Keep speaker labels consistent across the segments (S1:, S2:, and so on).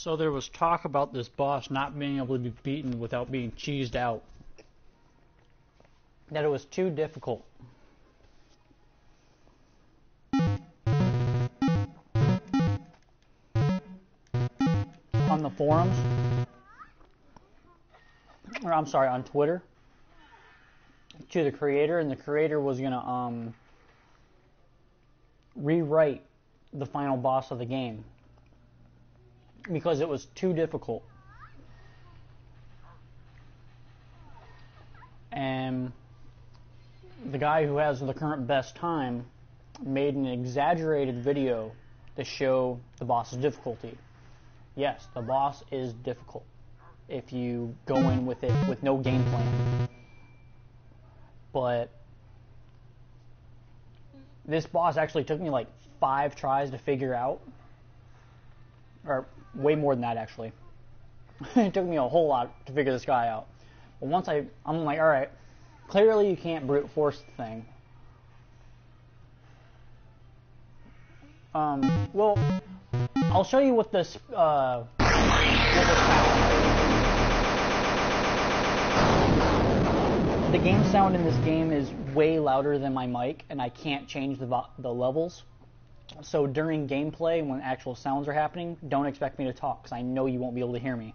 S1: So there was talk about this boss not being able to be beaten without being cheesed out. That it was too difficult. On the forums, or I'm sorry, on Twitter, to the creator, and the creator was gonna um, rewrite the final boss of the game because it was too difficult. And the guy who has the current best time made an exaggerated video to show the boss's difficulty. Yes, the boss is difficult if you go in with it with no game plan. But this boss actually took me like five tries to figure out. Or way more than that actually. it took me a whole lot to figure this guy out. But once I, I'm like, all right, clearly you can't brute force the thing. Um, well, I'll show you what this, uh, what this The game sound in this game is way louder than my mic, and I can't change the, the levels. So during gameplay, when actual sounds are happening, don't expect me to talk because I know you won't be able to hear me.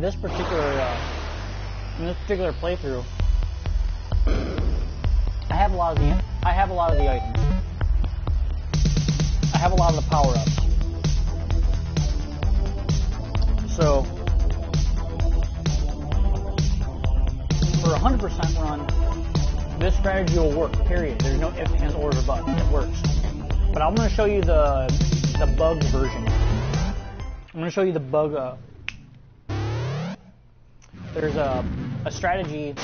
S1: In this particular uh, in this particular playthrough, I have a lot of the I have a lot of the items. I have a lot of the power ups. So for a 100% run, this strategy will work. Period. There's no ifs, ands, or buts. It works. But I'm going to show you the the bug version. I'm going to show you the bug. Uh, there's a, a strategy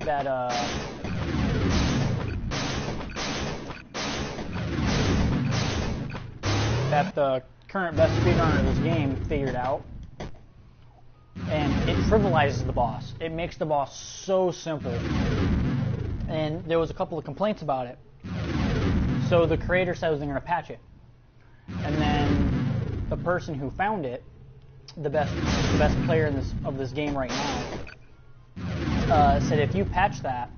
S1: that uh, that the current best speedrunner of this game figured out, and it trivializes the boss. It makes the boss so simple, and there was a couple of complaints about it. So the creator says they're going to patch it, and then the person who found it the best the best player in this of this game right now, uh, said if you patch that,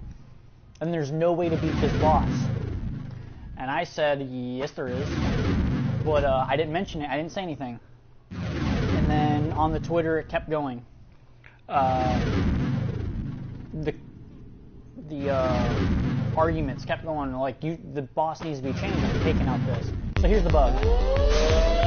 S1: then there's no way to beat this boss. And I said, yes, there is. But uh, I didn't mention it. I didn't say anything. And then on the Twitter, it kept going. Uh, the the uh, arguments kept going like you, the boss needs to be changed taking out this. So here's the bug.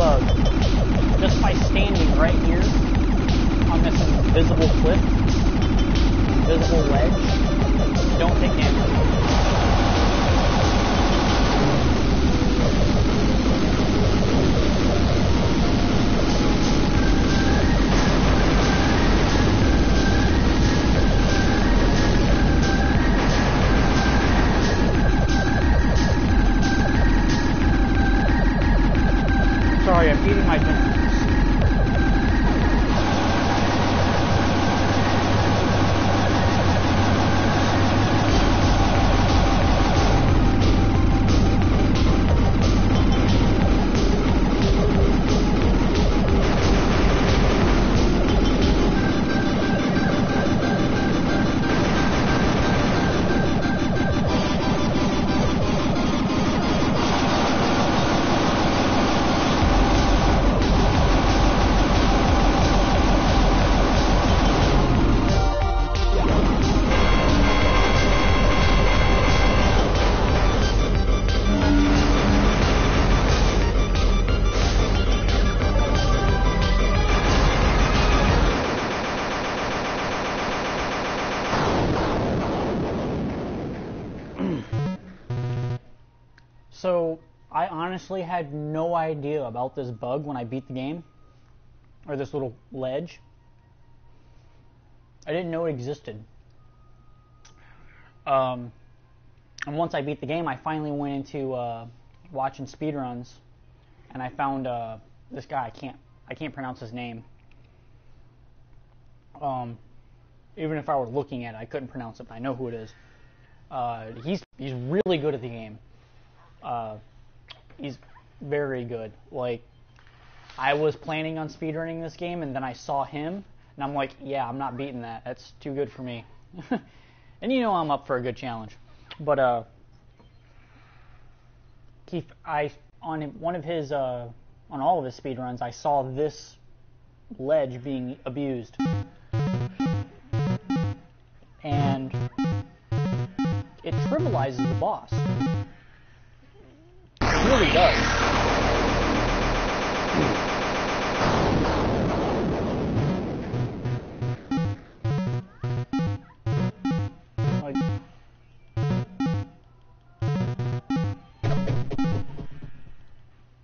S1: Bug. Just by standing right here on this invisible cliff, invisible ledge, don't take damage. So, I honestly had no idea about this bug when I beat the game, or this little ledge. I didn't know it existed. Um, and once I beat the game, I finally went into uh, watching speedruns, and I found uh, this guy. I can't I can't pronounce his name. Um, even if I were looking at it, I couldn't pronounce it, but I know who it is. Uh, he's he's really good at the game. Uh, he's very good. Like, I was planning on speedrunning this game, and then I saw him, and I'm like, yeah, I'm not beating that. That's too good for me. and you know I'm up for a good challenge. But uh, Keith, I on one of his uh, on all of his speedruns, I saw this ledge being abused, and it trivializes the boss really does.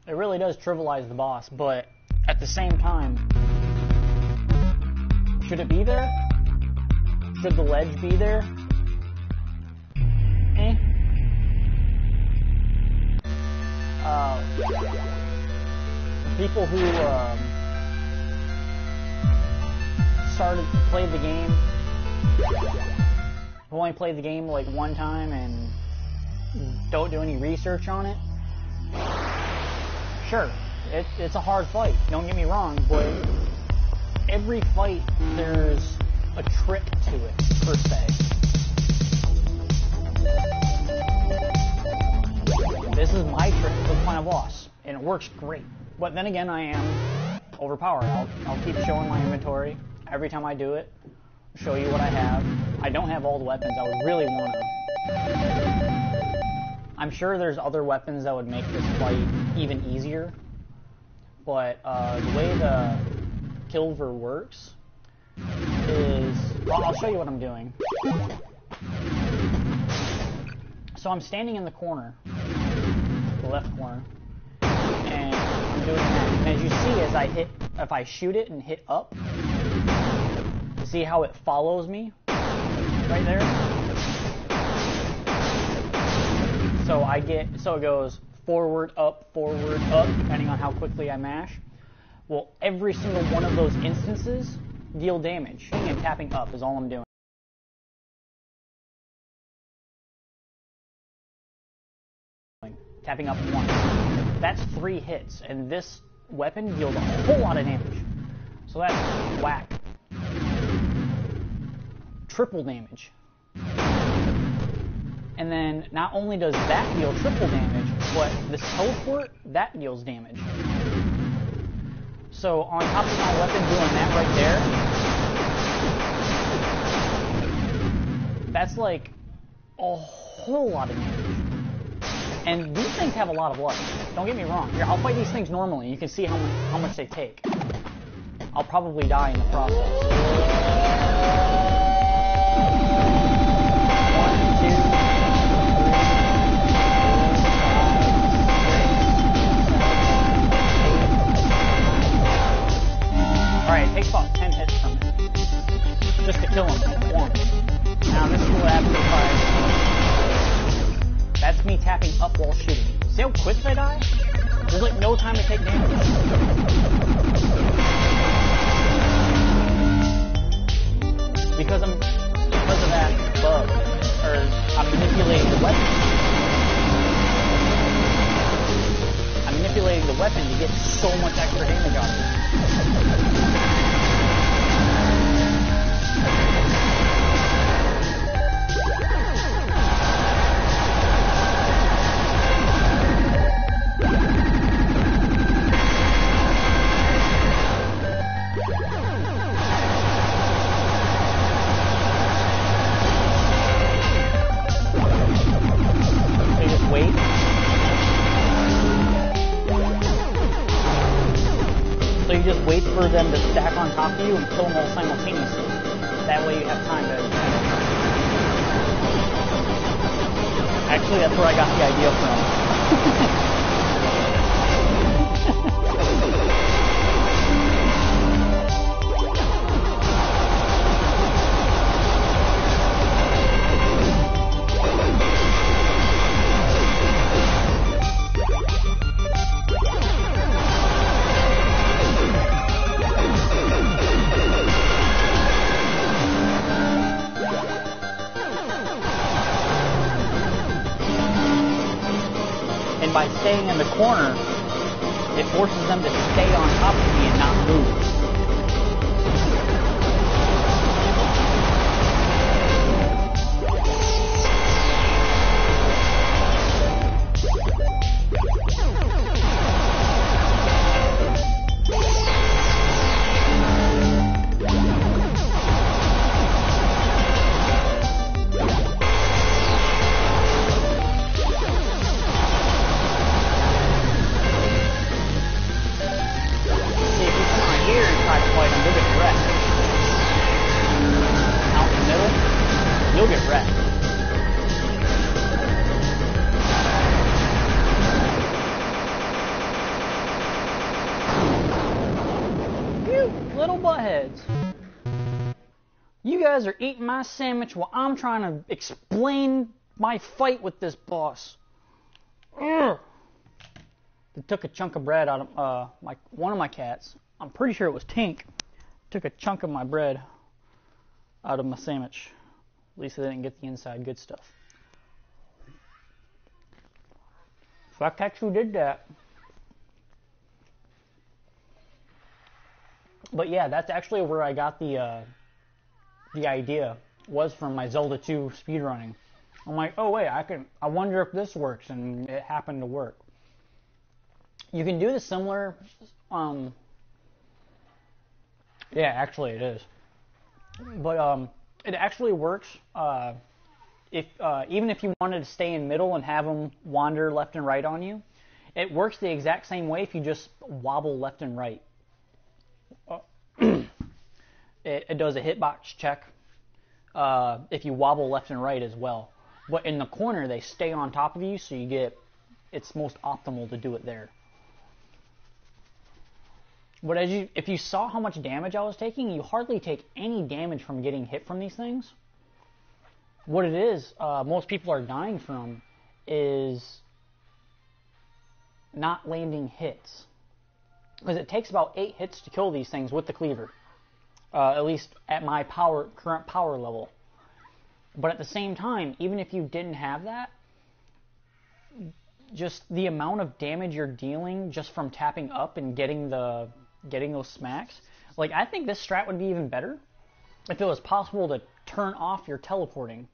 S1: It really does trivialize the boss, but at the same time, should it be there? Should the ledge be there? Uh, people who um, started played the game who only played the game like one time and don't do any research on it. Sure, it, it's a hard fight. Don't get me wrong, but every fight there's a trick to it per se. This is my trick the final boss, and it works great. But then again, I am overpowered. I'll, I'll keep showing my inventory every time I do it, show you what I have. I don't have all the weapons. I would really want to. I'm sure there's other weapons that would make this fight even easier, but uh, the way the Kilver works is, well, I'll show you what I'm doing. So I'm standing in the corner, the left corner, and I'm doing that. And as you see, as I hit, if I shoot it and hit up, see how it follows me right there? So I get, so it goes forward, up, forward, up, depending on how quickly I mash. Well, every single one of those instances deal damage. And tapping up is all I'm doing. Tapping up once. That's three hits, and this weapon deals a whole lot of damage. So that's whack. Triple damage. And then not only does that deal triple damage, but this teleport, that deals damage. So on top of my weapon doing that right there, that's like a whole lot of damage. And these things have a lot of life. Don't get me wrong. Here, I'll fight these things normally. You can see how much, how much they take. I'll probably die in the process. Alright, it takes about 10 hits from it. Just to kill him once. Now this is what happens if I... That's me tapping up while shooting. See how quick they die? There's like no time to take damage. Because I'm... Because of that bug. Or I'm manipulating the weapon. I'm manipulating the weapon to get so much extra damage of it. For them to stack on top of you and kill them all simultaneously. That way you have time to. Actually, that's where I got the idea from. corner, it forces them to stay on top of me and not move. Guys are eating my sandwich while I'm trying to explain my fight with this boss. Ugh. that took a chunk of bread out of uh, my one of my cats. I'm pretty sure it was Tink. Took a chunk of my bread out of my sandwich. At least I didn't get the inside good stuff. Fuck who did that. But yeah, that's actually where I got the uh, the idea was from my Zelda 2 speedrunning. I'm like, oh wait, I can. I wonder if this works, and it happened to work. You can do the similar. Um, yeah, actually, it is. But um, it actually works. Uh, if uh, even if you wanted to stay in middle and have them wander left and right on you, it works the exact same way if you just wobble left and right. It, it, does a hitbox check uh, if you wobble left and right as well. But in the corner, they stay on top of you, so you get it's most optimal to do it there. But as you, if you saw how much damage I was taking, you hardly take any damage from getting hit from these things. What it is, uh, most people are dying from, is not landing hits. Because it takes about eight hits to kill these things with the cleaver. Uh, at least at my power current power level. But at the same time, even if you didn't have that, just the amount of damage you're dealing just from tapping up and getting the getting those smacks. Like I think this strat would be even better if it was possible to turn off your teleporting.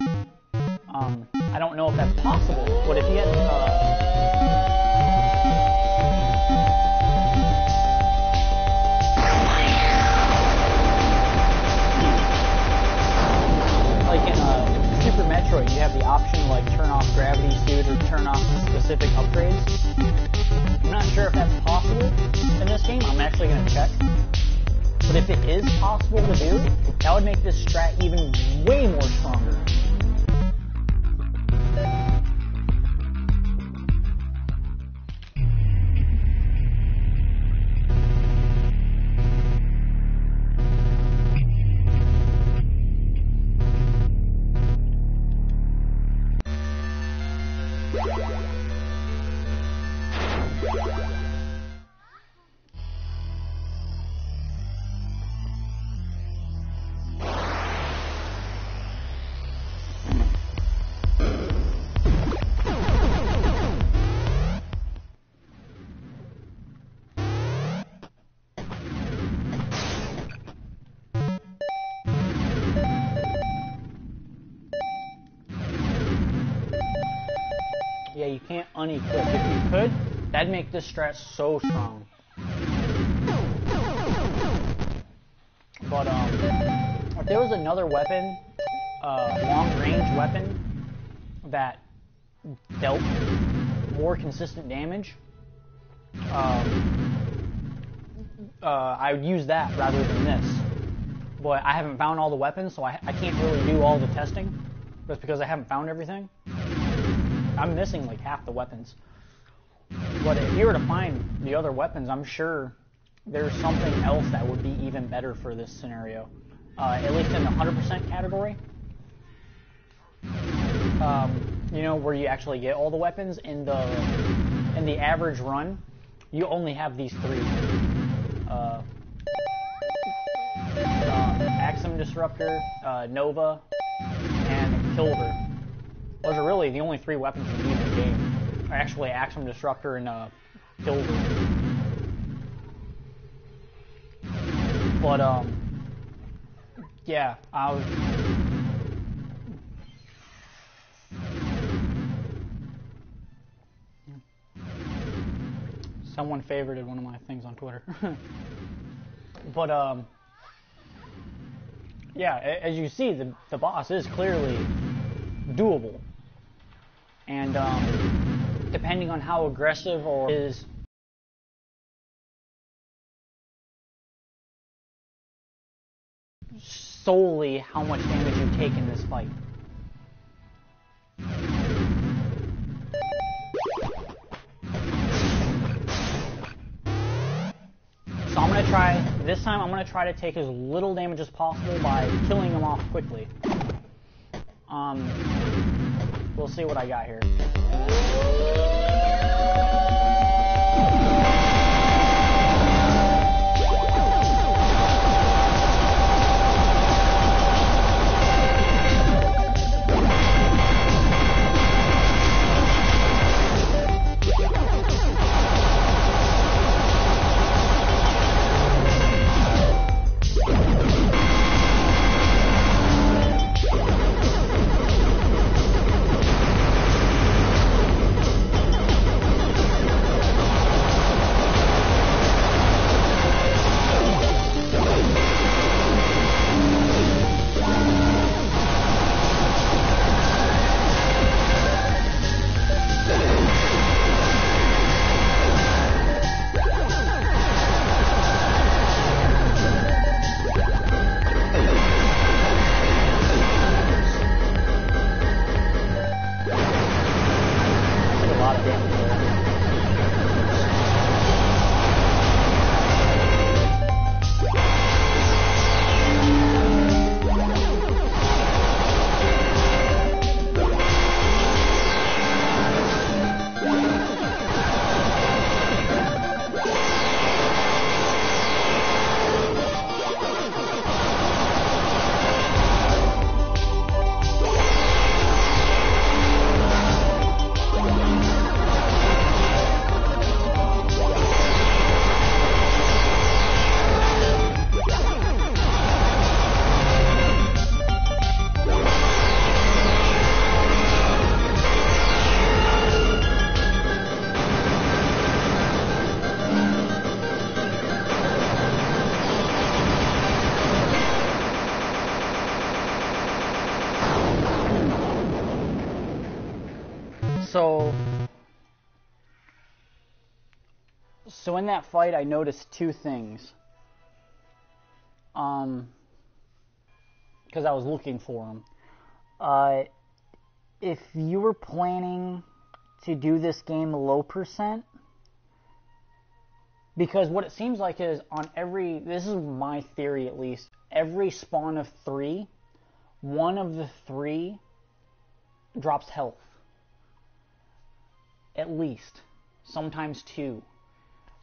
S1: Um, I don't know if that's possible, but if you had uh, option like turn off gravity suit or turn off specific upgrades. I'm not sure if that's possible in this game. I'm actually going to check. But if it is possible to do, that would make this strat even way more stronger. Unequipped. If you could, that'd make this strat so strong. But um, if there was another weapon, uh, long-range weapon that dealt more consistent damage, um, uh, I would use that rather than this. But I haven't found all the weapons, so I, I can't really do all the testing, just because I haven't found everything. I'm missing like half the weapons. But if you were to find the other weapons, I'm sure there's something else that would be even better for this scenario. Uh, at least in the 100% category. Um, you know, where you actually get all the weapons in the in the average run, you only have these three. Uh, uh, Axiom Disruptor, uh, Nova, and Kilver. Those are really the only three weapons you need in the game. Are actually Axiom Disruptor and uh, Kilver. But um, yeah, I was. Someone favorited one of my things on Twitter. but um, yeah, as you see, the the boss is clearly doable and um, depending on how aggressive or is solely how much damage you take in this fight. So I'm to try, this time I'm to try to take as little damage as possible by killing them off quickly. Um, We'll see what I got here. So, so in that fight, I noticed two things. Um, because I was looking for them. Uh, if you were planning to do this game low percent, because what it seems like is on every, this is my theory at least, every spawn of three, one of the three drops health. At least. Sometimes two.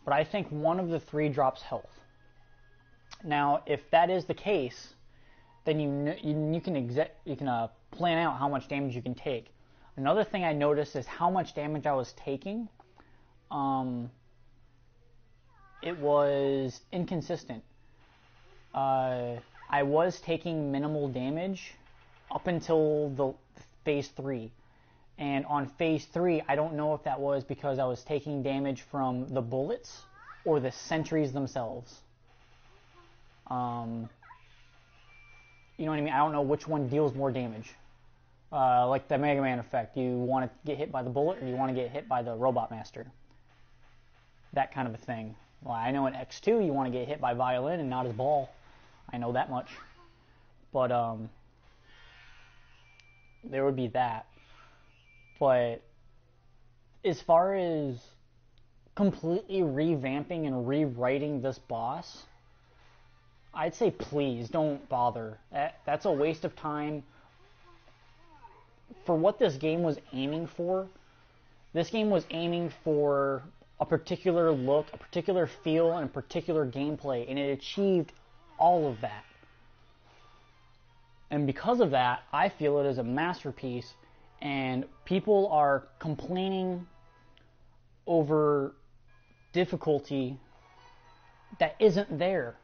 S1: But I think one of the three drops health. Now, if that is the case, then you you, you can exec, you can uh, plan out how much damage you can take. Another thing I noticed is how much damage I was taking. Um, it was inconsistent. Uh, I was taking minimal damage up until the phase three. And on phase three, I don't know if that was because I was taking damage from the bullets or the sentries themselves. Um, you know what I mean? I don't know which one deals more damage. Uh, like the Mega Man effect. You want to get hit by the bullet or you want to get hit by the Robot Master? That kind of a thing. Well, I know in X2 you want to get hit by Violen and not his ball. I know that much. But, um, there would be that. But as far as completely revamping and rewriting this boss, I'd say please don't bother. That, that's a waste of time. For what this game was aiming for, this game was aiming for a particular look, a particular feel, and a particular gameplay, and it achieved all of that. And because of that, I feel it is a masterpiece, and people are complaining over difficulty that isn't there.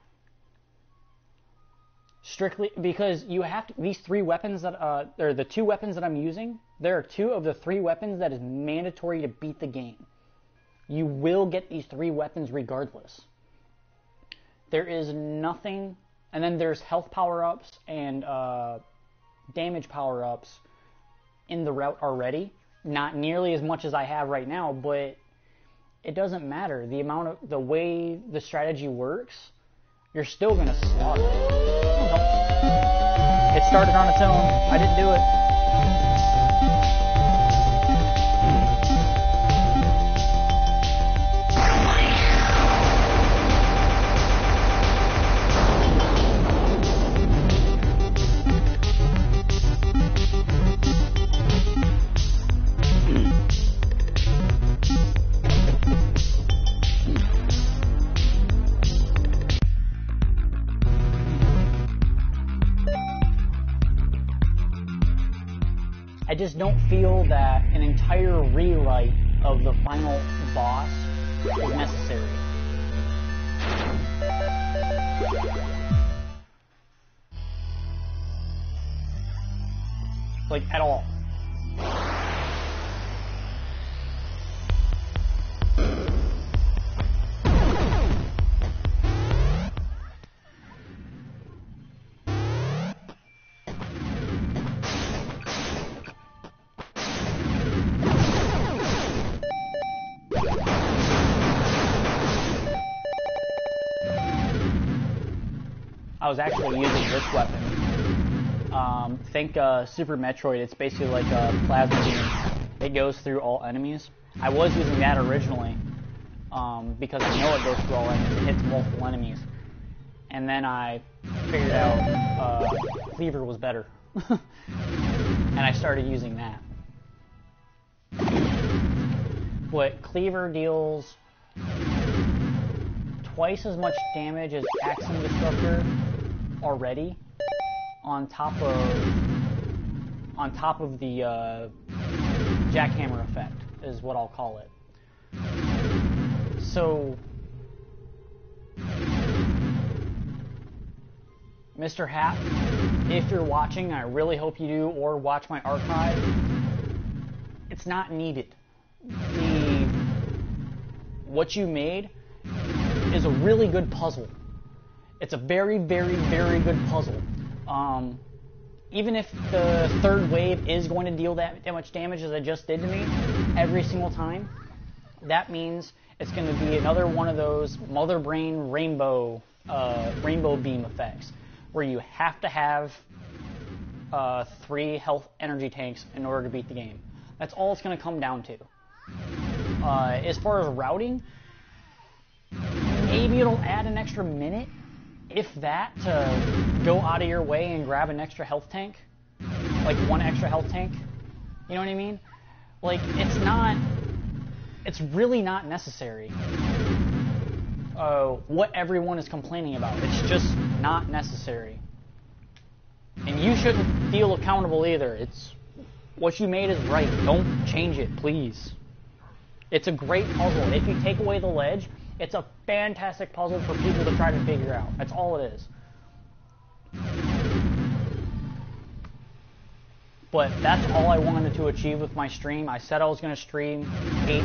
S1: Strictly because you have to, these three weapons that uh, or the two weapons that I'm using. There are two of the three weapons that is mandatory to beat the game. You will get these three weapons regardless. There is nothing and then there's health power ups and uh, damage power ups in the route already. Not nearly as much as I have right now, but it doesn't matter. The amount of the way the strategy works, you're still gonna slaughter. It started on its own. I didn't do it. I just don't feel that an entire rewrite of the final boss is necessary. Like, at all. I was actually using this weapon. Um, think uh, Super Metroid. It's basically like a plasma beam. It goes through all enemies. I was using that originally um, because I know it goes through all enemies. It hits multiple enemies. And then I figured out uh, Kilver was better. and I started using that. But Kilver deals twice as much damage as Axiom Disruptor already on top of on top of the uh, jackhammer effect is what I'll call it. So, Mr. Happ, if you're watching, I really hope you do, or watch my archive. It's not needed. The what you made is a really good puzzle. It's a very, very, very good puzzle. Um, even if the third wave is going to deal that, that much damage as it just did to me every single time, that means it's going to be another one of those mother brain rainbow uh, rainbow beam effects where you have to have uh, three health energy tanks in order to beat the game. That's all it's going to come down to. Uh, as far as routing, maybe it'll add an extra minute, if that, to go out of your way and grab an extra health tank. Like one extra health tank. You know what I mean? Like, it's not. It's really not necessary. Uh, what everyone is complaining about. It's just not necessary. And you shouldn't feel accountable either. It's what you made is right. Don't change it, please. It's a great puzzle. If you take away the ledge, it's a fantastic puzzle for people to try to figure out. That's all it is. But that's all I wanted to achieve with my stream. I said I was going to stream 8,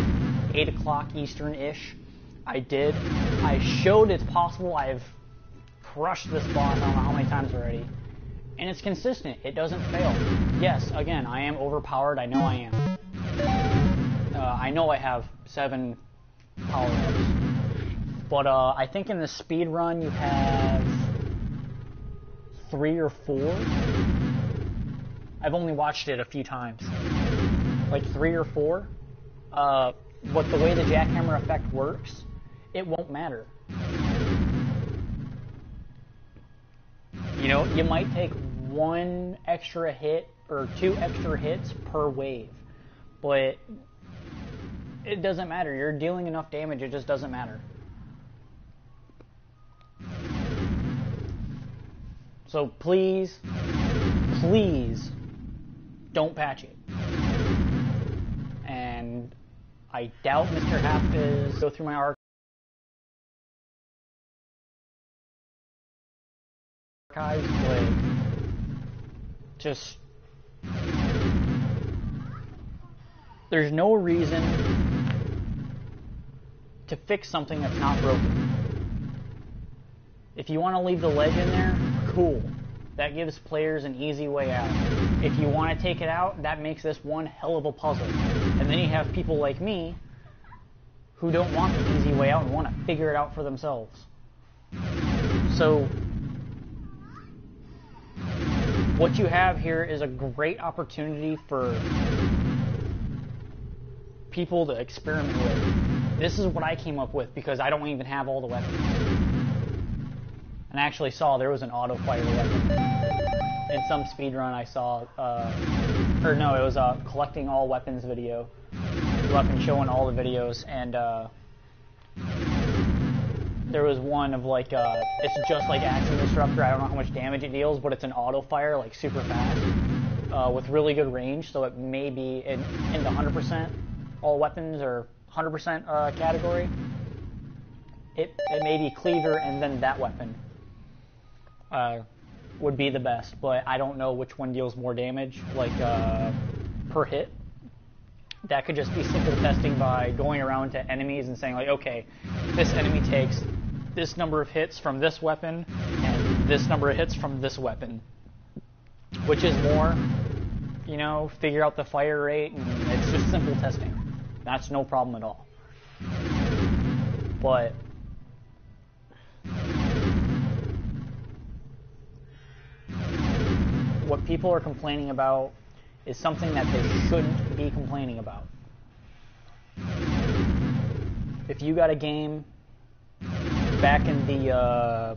S1: 8 o'clock Eastern-ish. I did. I showed it's possible. I've crushed this boss I don't know how many times already. And it's consistent. It doesn't fail. Yes, again, I am overpowered. I know I am. Uh, I know I have seven power-ups. But uh, I think in the speed run you have three or four. I've only watched it a few times. Like three or four. Uh, but the way the jackhammer effect works, it won't matter. You know, you might take one extra hit or two extra hits per wave, but it doesn't matter. You're dealing enough damage, it just doesn't matter. So please, please, don't patch it. And I doubt Mr. Happ is go through my archives, but just there's no reason to fix something that's not broken. If you want to leave the ledge in there, cool. That gives players an easy way out. If you want to take it out, that makes this one hell of a puzzle. And then you have people like me who don't want the easy way out and want to figure it out for themselves. So, what you have here is a great opportunity for people to experiment with. This is what I came up with because I don't even have all the weapons. And I actually saw there was an auto fire weapon. In some speed run I saw, uh, or no, it was a collecting all weapons video. Weapon showing all the videos, and uh, there was one of like, uh, it's just like Axiom Disruptor. I don't know how much damage it deals, but it's an auto fire, like super fast, uh, with really good range. So it may be in, in the 100% all weapons or 100% uh, category. It, it may be Kilver and then that weapon uh, would be the best, but I don't know which one deals more damage, like uh, per hit. That could just be simple testing by going around to enemies and saying like, okay, this enemy takes this number of hits from this weapon and this number of hits from this weapon. Which is more, you know, figure out the fire rate, and it's just simple testing. That's no problem at all. But what people are complaining about is something that they shouldn't be complaining about. If you got a game back in the uh,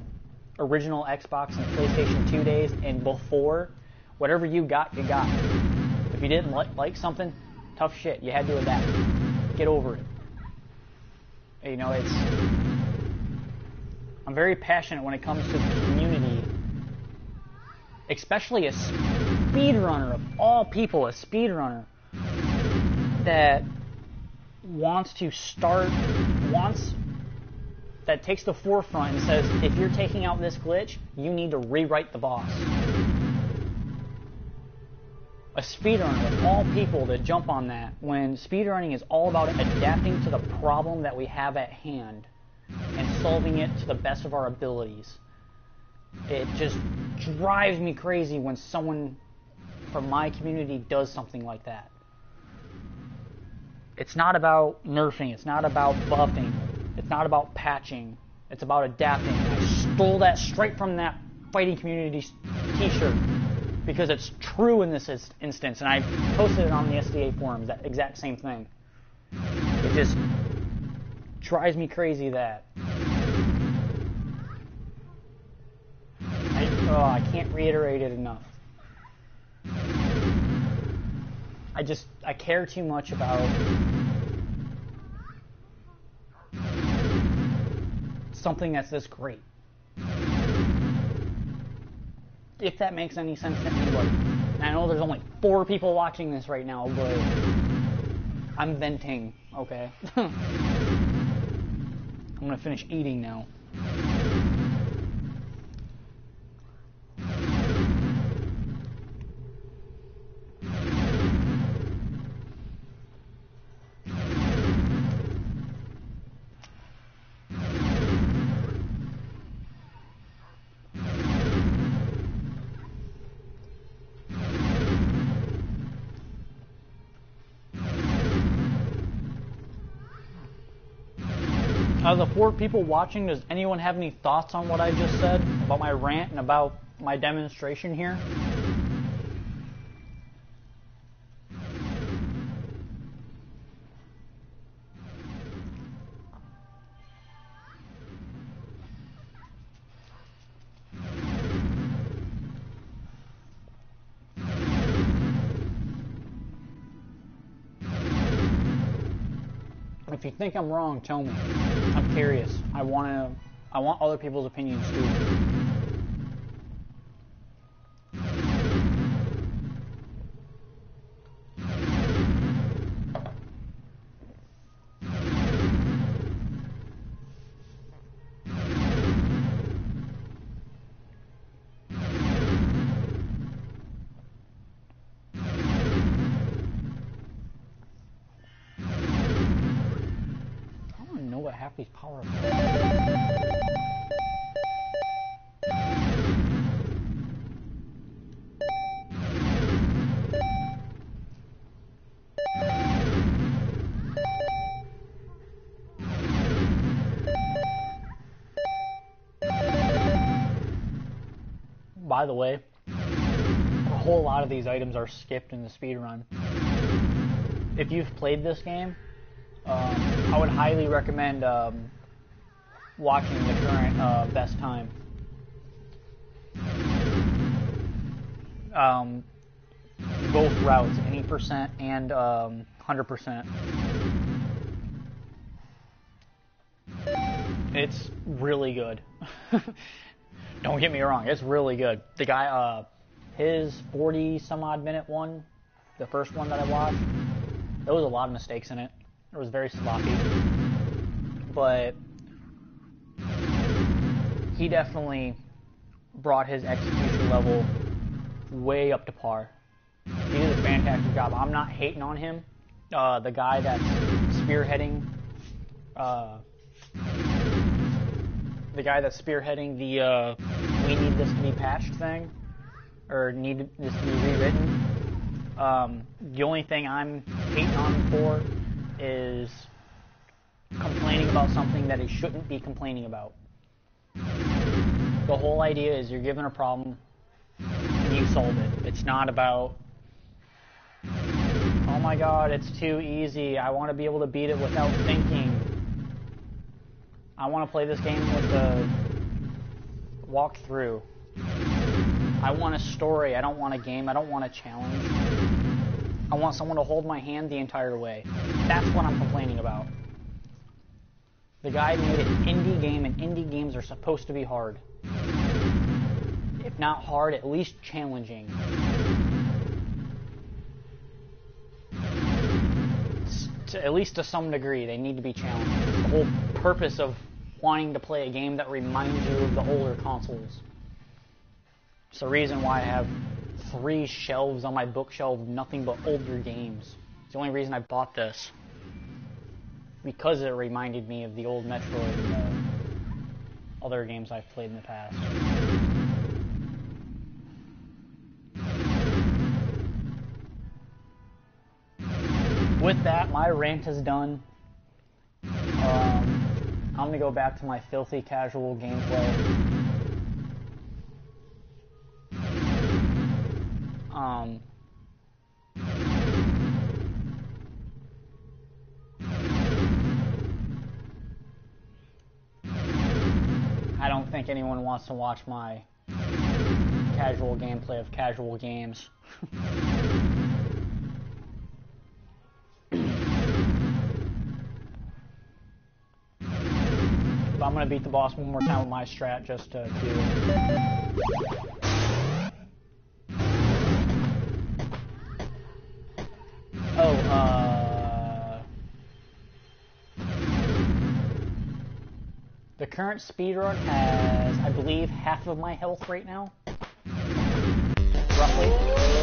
S1: original Xbox and PlayStation 2 days and before, whatever you got, you got. If you didn't li- like something, tough shit. You had to adapt. Get over it. You know, it's. I'm very passionate when it comes to especially a speedrunner of all people, a speedrunner that wants to start, wants that takes the forefront and says, if you're taking out this glitch, you need to rewrite the boss. A speedrunner of all people to jump on that when speedrunning is all about adapting to the problem that we have at hand and solving it to the best of our abilities. It just drives me crazy when someone from my community does something like that. It's not about nerfing, it's not about buffing, it's not about patching, it's about adapting. I stole that straight from that fighting community t-shirt because it's true in this instance, and I posted it on the SDA forums, that exact same thing. It just drives me crazy that oh, I can't reiterate it enough. I just, I care too much about something that's this great. If that makes any sense to anybody. I know there's only four people watching this right now, but I'm venting, okay? I'm gonna finish eating now. Of the four people watching, does anyone have any thoughts on what I just said about my rant and about my demonstration here? You think I'm wrong, tell me. I'm curious. I want to. I want other people's opinions too. By the way, a whole lot of these items are skipped in the speed run. If you've played this game, um, I would highly recommend um, watching the current uh, best time. Um, both routes, 80% and um, hundred percent. It's really good. Don't get me wrong, it's really good. The guy, uh, his 40 some odd minute one, the first one that I watched, there was a lot of mistakes in it. It was very sloppy. But he definitely brought his execution level way up to par. He did a fantastic job. I'm not hating on him. Uh, the guy that's spearheading, uh, the guy that's spearheading the uh, "we need this to be patched" thing, or need this to be rewritten. Um, the only thing I'm hating on for is complaining about something that he shouldn't be complaining about. The whole idea is you're given a problem and you solve it. It's not about, oh my god, it's too easy. I want to be able to beat it without thinking. I want to play this game with a walkthrough. I want a story. I don't want a game. I don't want a challenge. I want someone to hold my hand the entire way. That's what I'm complaining about. The guy made an indie game, and indie games are supposed to be hard. If not hard, at least challenging. At least to some degree, they need to be challenging. the whole purpose of wanting to play a game that reminds you of the older consoles. It's the reason why I have three shelves on my bookshelf, nothing but older games. It's the only reason I bought this. Because it reminded me of the old Metroid and uh, other games I've played in the past. With that, my rant is done. Um, I'm gonna go back to my filthy casual gameplay. Um, I don't think anyone wants to watch my casual gameplay of casual games. but I'm gonna beat the boss one more time with my strat just to do Oh, uh... The current speedrun has, I believe, half of my health right now. Roughly.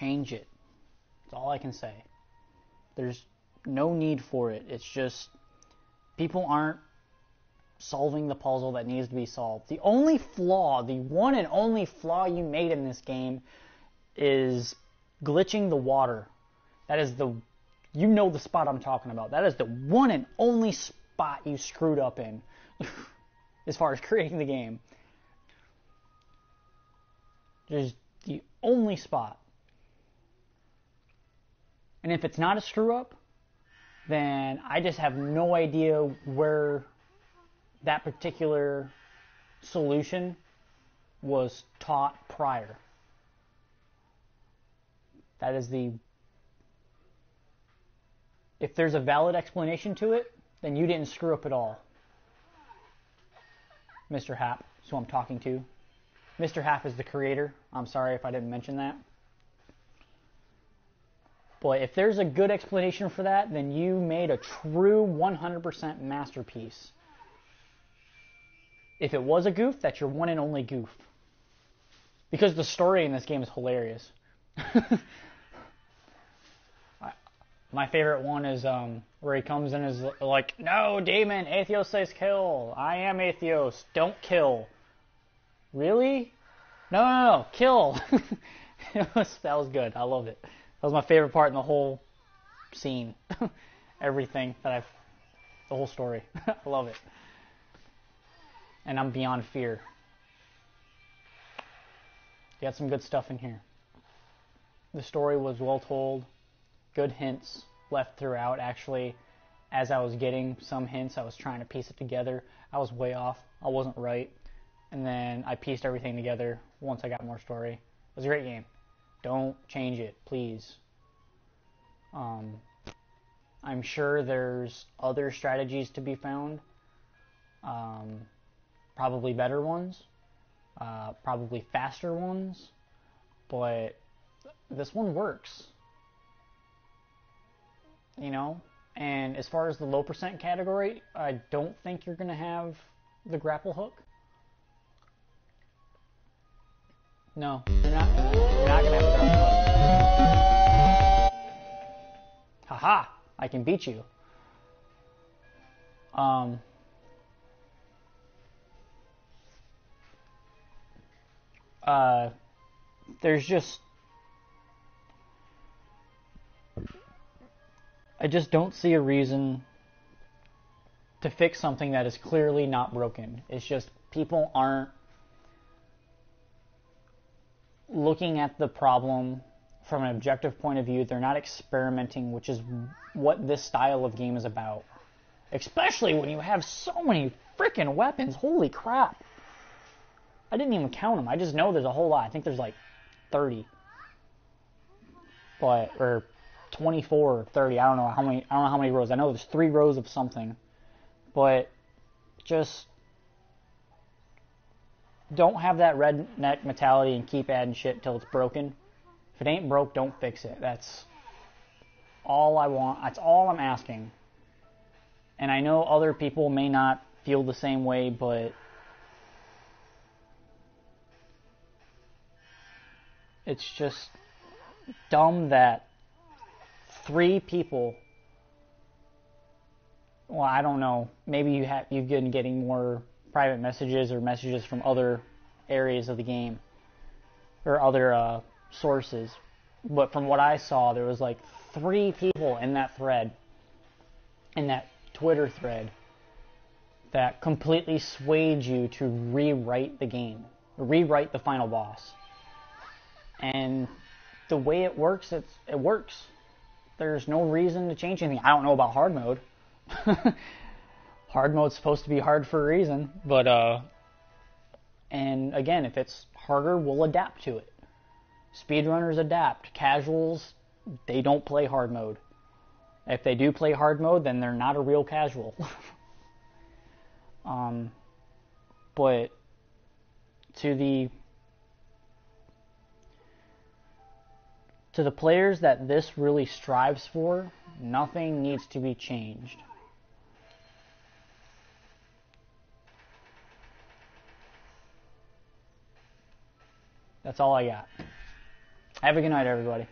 S1: Change it. That's all I can say. There's no need for it. It's just people aren't solving the puzzle that needs to be solved. The only flaw, the one and only flaw you made in this game is glitching the water. That is the you know the spot I'm talking about. That is the one and only spot you screwed up in as far as creating the game. Just the only spot. And if it's not a screw up, then I just have no idea where that particular solution was taught prior. That is the. If there's a valid explanation to it, then you didn't screw up at all. Mr. Happ is who I'm talking to. Mr. Happ is the creator. I'm sorry if I didn't mention that. But if there's a good explanation for that, then you made a true 100% masterpiece. If it was a goof, that's your one and only goof. Because the story in this game is hilarious. My favorite one is um, where he comes in and is like, "No, Damon, Athetos says kill. I am Athetos. Don't kill." Really? No, no, no, kill. was, that was good. I loved it. That was my favorite part in the whole scene. Everything that I've, the whole story. I love it. And I'm beyond fear. You got some good stuff in here. The story was well told, good hints left throughout. Actually, as I was getting some hints, I was trying to piece it together. I was way off. I wasn't right. and then I pieced everything together once I got more story. It was a great game. Don't change it, please. Um, I'm sure there's other strategies to be found, um, probably better ones, uh, probably faster ones, but this one works. You know, and as far as the low percent category, I don't think you're going to have the grapple hook. No, you're not. Haha! I can beat you. Um. Uh, there's just I just don't see a reason to fix something that is clearly not broken. It's just people aren't looking at the problem from an objective point of view. They're not experimenting, which is what this style of game is about. Especially when you have so many freaking weapons. Holy crap. I didn't even count them. I just know there's a whole lot. I think there's like 30. But, or 24 or 30. I don't know how many. I don't know how many rows. I know there's three rows of something, but just don't have that redneck mentality and keep adding shit till it's broken. If it ain't broke, don't fix it. That's all I want. That's all I'm asking. And I know other people may not feel the same way, but it's just dumb that three people. Well, I don't know. Maybe you have you've been getting more private messages or messages from other areas of the game or other uh, sources. But from what I saw, there was like three people in that thread, in that Twitter thread, that completely swayed you to rewrite the game, rewrite the final boss. And the way it works, it's, it works there's no reason to change anything. I don't know about hard mode. hard mode's supposed to be hard for a reason, but uh, and again, if it's harder, we'll adapt to it. Speedrunners adapt. Casuals, they don't play hard mode. If they do play hard mode, then they're not a real casual. um, but to the To the players that this really strives for, nothing needs to be changed. That's all I got. Have a good night, everybody.